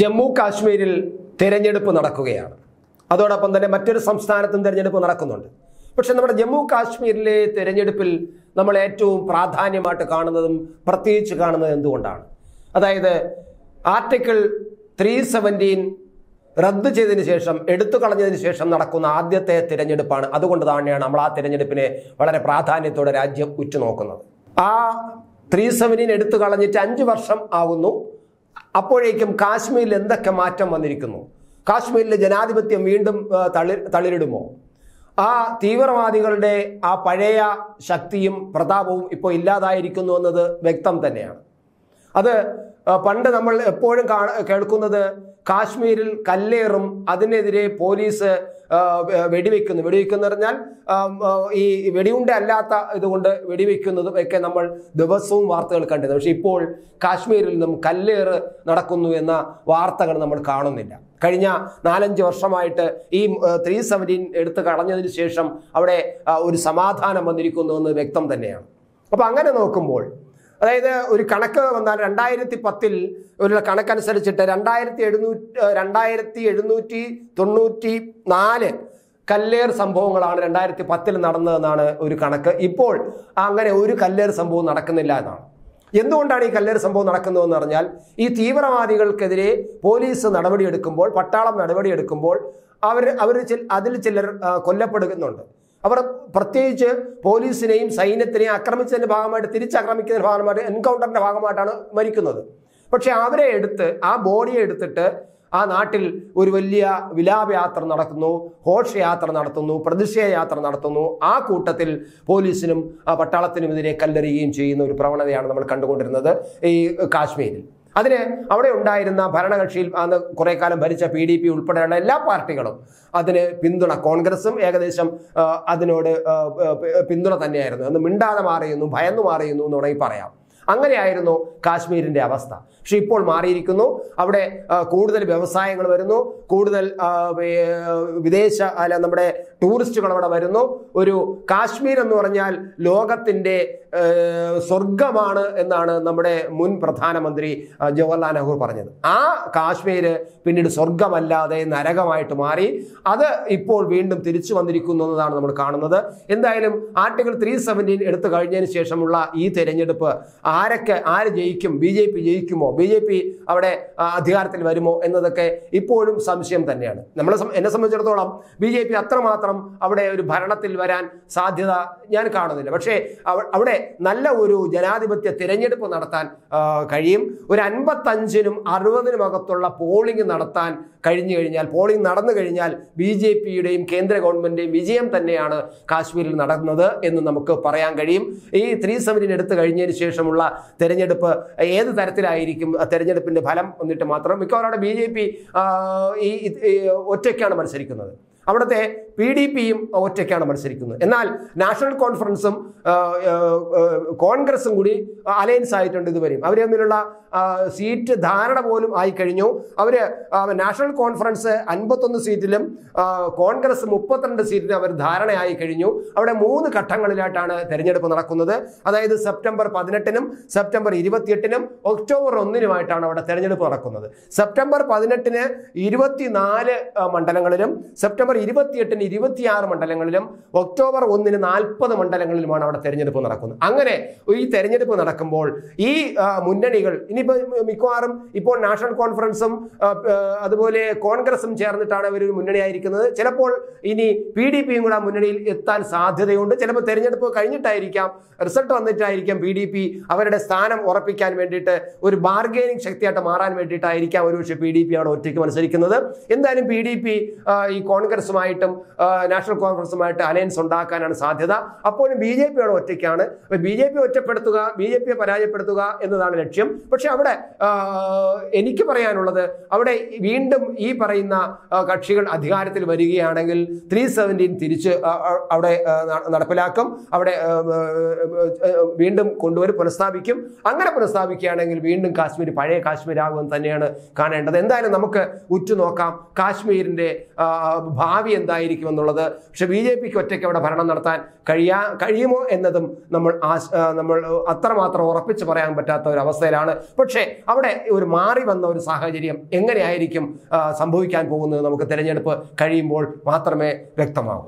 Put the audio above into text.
ജമ്മു കാശ്മീരിൽ തിരഞ്ഞെടുപ്പ് നടക്കുകയാണ്. അതോടൊപ്പം തന്നെ മറ്റൊരു സംസ്ഥാനത്തും തിരഞ്ഞെടുപ്പ് നടക്കുന്നുണ്ട്. പക്ഷെ നമ്മുടെ ജമ്മു കാശ്മീരിലെ തിരഞ്ഞെടുപ്പിൽ നമ്മൾ ഏറ്റവും പ്രാധാന്യമായിട്ട് കാണുന്നതും പ്രത്യേകിച്ച് കാണുന്നത് എന്തുകൊണ്ടാണ്? അതായത് ആർട്ടിക്കിൾ ത്രീ സെവന്റീൻ റദ്ദ് ചെയ്തതിന് ശേഷം എടുത്തു കളഞ്ഞതിന് ശേഷം നടക്കുന്ന ആദ്യത്തെ തിരഞ്ഞെടുപ്പാണ്. അതുകൊണ്ട് തന്നെയാണ് നമ്മൾ ആ തിരഞ്ഞെടുപ്പിനെ വളരെ പ്രാധാന്യത്തോടെ രാജ്യം ഉറ്റുനോക്കുന്നത്. ആ ത്രീ സെവന്റീൻ എടുത്തു കളഞ്ഞിട്ട് അഞ്ച് വർഷം ആകുന്നു. അപ്പോഴേക്കും കാശ്മീരിൽ എന്തൊക്കെ മാറ്റം വന്നിരിക്കുന്നു? കാശ്മീരിലെ ജനാധിപത്യം വീണ്ടും തളി തളിരിടുമോ? ആ തീവ്രവാദികളുടെ ആ പഴയ ശക്തിയും പ്രതാപവും ഇപ്പോൾ ഇല്ലാതായിരിക്കുന്നു എന്നത് വ്യക്തം തന്നെയാണ്. അത് പണ്ട് നമ്മൾ എപ്പോഴും കേൾക്കുന്നത് കാശ്മീരിൽ കല്ലേറും അതിനെതിരെ പോലീസ് വെടിവെക്കുന്നു. വെടിവെക്കുന്നു പറഞ്ഞാൽ ഈ വെടിയുണ്ട അല്ലാത്ത ഇതുകൊണ്ട് വെടിവെക്കുന്നതും ഒക്കെ നമ്മൾ ദിവസവും വാർത്തകൾ കണ്ടത് പക്ഷെ ഇപ്പോൾ കാശ്മീരിൽ നിന്നും കല്ലേറ് നടക്കുന്നു എന്ന വാർത്തകൾ നമ്മൾ കാണുന്നില്ല. കഴിഞ്ഞ നാലഞ്ച് വർഷമായിട്ട് ഈ ത്രീ സെവന്റീൻ എടുത്ത് കളഞ്ഞതിന് ശേഷം അവിടെ ഒരു സമാധാനം വന്നിരിക്കുന്നു എന്ന് വ്യക്തം തന്നെയാണ്. അപ്പൊ അങ്ങനെ നോക്കുമ്പോൾ അതായത് ഒരു കണക്ക് വന്നാൽ രണ്ടായിരത്തി പത്തിൽ ഒരു കണക്കനുസരിച്ചിട്ട് രണ്ടായിരത്തി എഴുന്നൂറ്റി രണ്ടായിരത്തി എഴുന്നൂറ്റി തൊണ്ണൂറ്റി നാല് കല്ലേർ സംഭവങ്ങളാണ് രണ്ടായിരത്തി പത്തിൽ നടന്നതെന്നാണ് ഒരു കണക്ക്. ഇപ്പോൾ അങ്ങനെ ഒരു കല്ലേർ സംഭവം നടക്കുന്നില്ല എന്നാണ്. എന്തുകൊണ്ടാണ് ഈ കല്ലേർ സംഭവം നടക്കുന്നതെന്ന് പറഞ്ഞാൽ ഈ തീവ്രവാദികൾക്കെതിരെ പോലീസ് നടപടിയെടുക്കുമ്പോൾ പട്ടാളം നടപടിയെടുക്കുമ്പോൾ അവർ അവർ അതിൽ ചിലർ കൊല്ലപ്പെടുന്നുണ്ട്. അവർ പ്രത്യേകിച്ച് പോലീസിനെയും സൈന്യത്തിനെയും ആക്രമിച്ചതിന്റെ ഭാഗമായിട്ട് തിരിച്ചാക്രമിക്കുന്നതിന്റെ ഭാഗമായിട്ട് എൻകൗണ്ടറിന്റെ ഭാഗമായിട്ടാണ് മരിക്കുന്നത്. പക്ഷേ അവരെ എടുത്ത് ആ ബോഡിയെ എടുത്തിട്ട് ആ നാട്ടിൽ ഒരു വലിയ വിലാപയാത്ര നടത്തുന്നു ഘോഷയാത്ര നടത്തുന്നു പ്രതിഷേധ യാത്ര നടത്തുന്നു. ആ കൂട്ടത്തിൽ പോലീസിനും ആ പട്ടാളത്തിനും ഇതിനെ കല്ലെറിയുകയും ചെയ്യുന്ന ഒരു പ്രവണതയാണ് നമ്മൾ കണ്ടുകൊണ്ടിരുന്നത് ഈ കാശ്മീരിൽ. അതിന് അവിടെ ഉണ്ടായിരുന്ന ഭരണകക്ഷിയിൽ അന്ന് കുറെ കാലം ഭരിച്ച പി ഡി പി ഉൾപ്പെടെയുള്ള എല്ലാ പാർട്ടികളും അതിന് പിന്തുണ കോൺഗ്രസും ഏകദേശം അതിനോട് പിന്തുണ തന്നെയായിരുന്നു. അന്ന് മിണ്ടാതെ മാറിയുന്നു ഭയന്നു മാറിയുന്നു എന്ന് വേണമെങ്കിൽ പറയാം. അങ്ങനെയായിരുന്നു കാശ്മീരിന്റെ അവസ്ഥ. പക്ഷെ ഇപ്പോൾ മാറിയിരിക്കുന്നു. അവിടെ കൂടുതൽ വ്യവസായങ്ങൾ വരുന്നു. കൂടുതൽ വിദേശ അല്ല നമ്മുടെ ടൂറിസ്റ്റുകൾ അവിടെ വരുന്നു. ഒരു കാശ്മീർ എന്ന് പറഞ്ഞാൽ ലോകത്തിന്റെ സ്വർഗമാണ് എന്നാണ് നമ്മുടെ മുൻ പ്രധാനമന്ത്രി ജവഹർലാൽ നെഹ്റു പറഞ്ഞത്. ആ കാശ്മീര് പിന്നീട് സ്വർഗമല്ലാതെ നരകമായിട്ട് മാറി. അത് ഇപ്പോൾ വീണ്ടും തിരിച്ചു വന്നിരിക്കുന്നു എന്നതാണ് നമ്മൾ കാണുന്നത്. എന്തായാലും ആർട്ടിക്കിൾ ത്രീ സെവന്റീൻ എടുത്തു കഴിഞ്ഞതിന് ശേഷമുള്ള ഈ തെരഞ്ഞെടുപ്പ് ആരൊക്കെ ആര് ജയിക്കും ബി ജെ പി ജയിക്കുമോ ബി ജെ പി അവിടെ അധികാരത്തിൽ വരുമോ എന്നതൊക്കെ ഇപ്പോഴും സംശയം തന്നെയാണ്. നമ്മളെ എന്നെ സംബന്ധിച്ചിടത്തോളം ബി ജെ പി അത്രമാത്രം അവിടെ ഒരു ഭരണത്തിൽ വരാൻ സാധ്യത ഞാൻ കാണുന്നില്ല. പക്ഷേ അവിടെ നല്ല ഒരു ജനാധിപത്യ തിരഞ്ഞെടുപ്പ് നടത്താൻ കഴിയും. ഒരു അൻപത്തഞ്ചിനും അറുപതിനും അകത്തുള്ള പോളിംഗ് നടത്താൻ കഴിഞ്ഞു കഴിഞ്ഞാൽ പോളിംഗ് നടന്നു കഴിഞ്ഞാൽ ബി ജെ പിയുടെയും കേന്ദ്ര ഗവൺമെന്റിന്റെയും വിജയം തന്നെയാണ് കാശ്മീരിൽ നടന്നത് എന്ന് നമുക്ക് പറയാൻ കഴിയും. ഈ ത്രീ സെവന്റീൻ എടുത്തു കഴിഞ്ഞതിന് ശേഷമുള്ള തെരഞ്ഞെടുപ്പ് ഏത് തരത്തിലായിരിക്കും തെരഞ്ഞെടുപ്പിന്റെ ഫലം എന്നിട്ട് മാത്രം മിക്കവാറും ബി ജെ പി ഈ ഒറ്റയ്ക്കാണ് മത്സരിക്കുന്നത്. അവിടുത്തെ പി ഡി പിയും ഒറ്റയ്ക്കാണ് മത്സരിക്കുന്നത്. എന്നാൽ നാഷണൽ കോൺഫറൻസും കോൺഗ്രസും കൂടി അലയൻസ് ആയിട്ടുണ്ട് ഇതുവരെയും. അവർ തമ്മിലുള്ള സീറ്റ് ധാരണ പോലും ആയിക്കഴിഞ്ഞു. അവർ നാഷണൽ കോൺഫറൻസ് അൻപത്തൊന്ന് സീറ്റിലും കോൺഗ്രസ് മുപ്പത്തിരണ്ട് സീറ്റിലും അവർ ധാരണയായി കഴിഞ്ഞു അവിടെ മൂന്ന് ഘട്ടങ്ങളിലായിട്ടാണ് തെരഞ്ഞെടുപ്പ് നടക്കുന്നത്. അതായത് സെപ്റ്റംബർ പതിനെട്ടിനും സെപ്റ്റംബർ ഇരുപത്തിയെട്ടിനും ഒക്ടോബർ ഒന്നിനുമായിട്ടാണ് അവിടെ തെരഞ്ഞെടുപ്പ് നടക്കുന്നത്. സെപ്റ്റംബർ പതിനെട്ടിന് ഇരുപത്തിനാല് മണ്ഡലങ്ങളിലും സെപ്റ്റംബർ ഇരുപത്തിയെട്ടിന് ഇരുപത്തിയാറ് മണ്ഡലങ്ങളിലും ഒക്ടോബർ ഒന്നിന് നാൽപ്പത് മണ്ഡലങ്ങളിലുമാണ് അവിടെ തെരഞ്ഞെടുപ്പ് നടക്കുന്നത്. അങ്ങനെ ഈ തെരഞ്ഞെടുപ്പ് നടക്കുമ്പോൾ ഈ മുന്നണികൾ ഇനിയിപ്പോൾ മിക്കവാറും ഇപ്പോൾ നാഷണൽ കോൺഫറൻസും അതുപോലെ കോൺഗ്രസും ചേർന്നിട്ടാണ് ഇവർ മുന്നണിയായിരിക്കുന്നത് ചിലപ്പോൾ ഇനി പി ഡി പിയും കൂടെ മുന്നണിയിൽ എത്താൻ സാധ്യതയുണ്ട്. ചിലപ്പോൾ തെരഞ്ഞെടുപ്പ് കഴിഞ്ഞിട്ടായിരിക്കാം റിസൾട്ട് വന്നിട്ടായിരിക്കാം പി ഡി പി അവരുടെ സ്ഥാനം ഉറപ്പിക്കാൻ വേണ്ടിയിട്ട് ഒരു ബാർഗെയിനിങ് ശക്തിയായിട്ട് മാറാൻ വേണ്ടിയിട്ടായിരിക്കാം ഒരുപക്ഷെ പി ഡി പി അവിടെ ഒറ്റയ്ക്ക് മത്സരിക്കുന്നത്. എന്തായാലും പി ഡി പി ഈ കോൺഗ്രസുമായിട്ടും നാഷണൽ കോൺഗ്രസുമായിട്ട് അലയൻസ് ഉണ്ടാക്കാനാണ് സാധ്യത. അപ്പോഴും ബി ജെ പിയുടെ ഒറ്റയ്ക്കാണ്. ബി ജെ പി ഒറ്റപ്പെടുത്തുക ബി ജെ പിയെ പരാജയപ്പെടുത്തുക എന്നതാണ് ലക്ഷ്യം. പക്ഷെ അവിടെ എനിക്ക് പറയാനുള്ളത് അവിടെ വീണ്ടും ഈ പറയുന്ന കക്ഷികൾ അധികാരത്തിൽ വരികയാണെങ്കിൽ ത്രീ സെവന്റീൻ തിരിച്ച് അവിടെ നടപ്പിലാക്കും. അവിടെ വീണ്ടും കൊണ്ടുവരും പുനഃസ്ഥാപിക്കും. അങ്ങനെ പുനഃസ്ഥാപിക്കുകയാണെങ്കിൽ വീണ്ടും കാശ്മീർ പഴയ കാശ്മീർ ആകുമെന്ന് തന്നെയാണ് കാണേണ്ടത്. എന്തായാലും നമുക്ക് ഉറ്റുനോക്കാം. കാശ്മീരിന്റെ ഭാവി എന്തായിരിക്കും എന്നുള്ളത്. പക്ഷെ ബി ജെ പിക്ക് ഒറ്റയ്ക്ക് അവിടെ ഭരണം നടത്താൻ കഴിയാ കഴിയുമോ എന്നതും നമ്മൾ നമ്മൾ അത്രമാത്രം ഉറപ്പിച്ച് പറയാൻ പറ്റാത്ത ഒരു അവസ്ഥയിലാണ്. പക്ഷേ അവിടെ ഒരു മാറി വന്ന ഒരു സാഹചര്യം എങ്ങനെയായിരിക്കും സംഭവിക്കാൻ പോകുന്നത് നമുക്ക് തിരഞ്ഞെടുപ്പ് കഴിയുമ്പോൾ മാത്രമേ വ്യക്തമാകൂ